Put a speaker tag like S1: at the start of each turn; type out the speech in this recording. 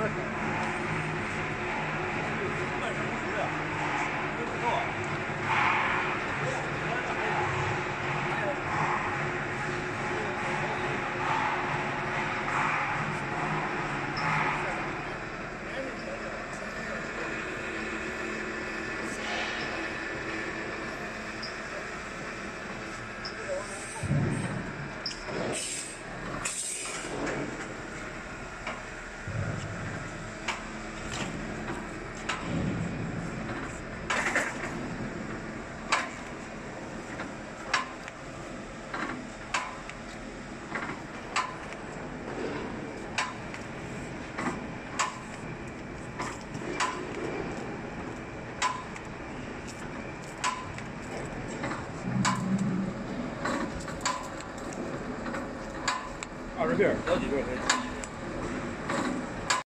S1: Look. 二十片，好几片可以。